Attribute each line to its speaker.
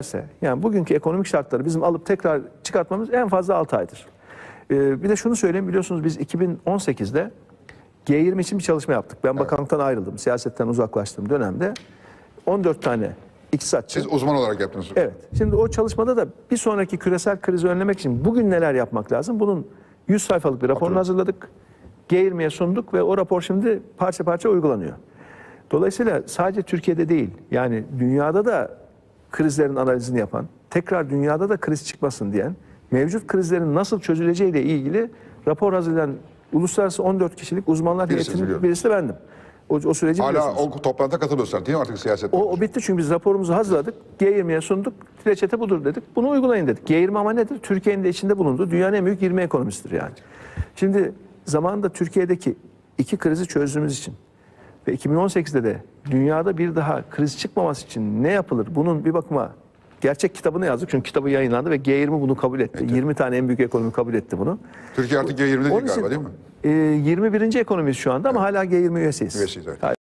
Speaker 1: ederse yani bugünkü ekonomik şartları bizim alıp tekrar çıkartmamız en fazla 6 aydır. Ee, bir de şunu söyleyeyim biliyorsunuz biz 2018'de G20 için bir çalışma yaptık. Ben bakanlıktan ayrıldım. Siyasetten uzaklaştığım dönemde 14 tane iktisatçı.
Speaker 2: Siz uzman olarak yaptınız.
Speaker 1: Evet. Şimdi o çalışmada da bir sonraki küresel krizi önlemek için bugün neler yapmak lazım? Bunun 100 sayfalık bir raporunu hazırladık. G20'ye sunduk ve o rapor şimdi parça parça uygulanıyor. Dolayısıyla sadece Türkiye'de değil, yani dünyada da krizlerin analizini yapan, tekrar dünyada da kriz çıkmasın diyen, mevcut krizlerin nasıl çözüleceğiyle ilgili rapor hazırlayan uluslararası 14 kişilik uzmanlar
Speaker 2: Birisiniz,
Speaker 1: heyetinin
Speaker 2: biliyorum.
Speaker 1: birisi de bendim. O, o süreci
Speaker 2: Hala
Speaker 1: biliyorsunuz.
Speaker 2: o toplantıda katılıyorsun değil mi artık siyaset?
Speaker 1: O, o bitti çünkü biz raporumuzu hazırladık. G20'ye sunduk. Reçete budur dedik. Bunu uygulayın dedik. G20 ama nedir? Türkiye'nin de içinde bulunduğu dünyanın en büyük 20 ekonomisidir yani. Şimdi zamanında Türkiye'deki iki krizi çözdüğümüz için ve 2018'de de dünyada bir daha kriz çıkmaması için ne yapılır? Bunun bir bakıma gerçek kitabını yazdık. Çünkü kitabı yayınlandı ve G20 bunu kabul etti. 20 tane en büyük ekonomi kabul etti bunu.
Speaker 2: Türkiye artık G20'de değil galiba değil mi?
Speaker 1: e, 21. ekonomiyiz şu anda ama hala G20 üyesiyiz.
Speaker 2: Üyesiyiz, evet.
Speaker 1: Hala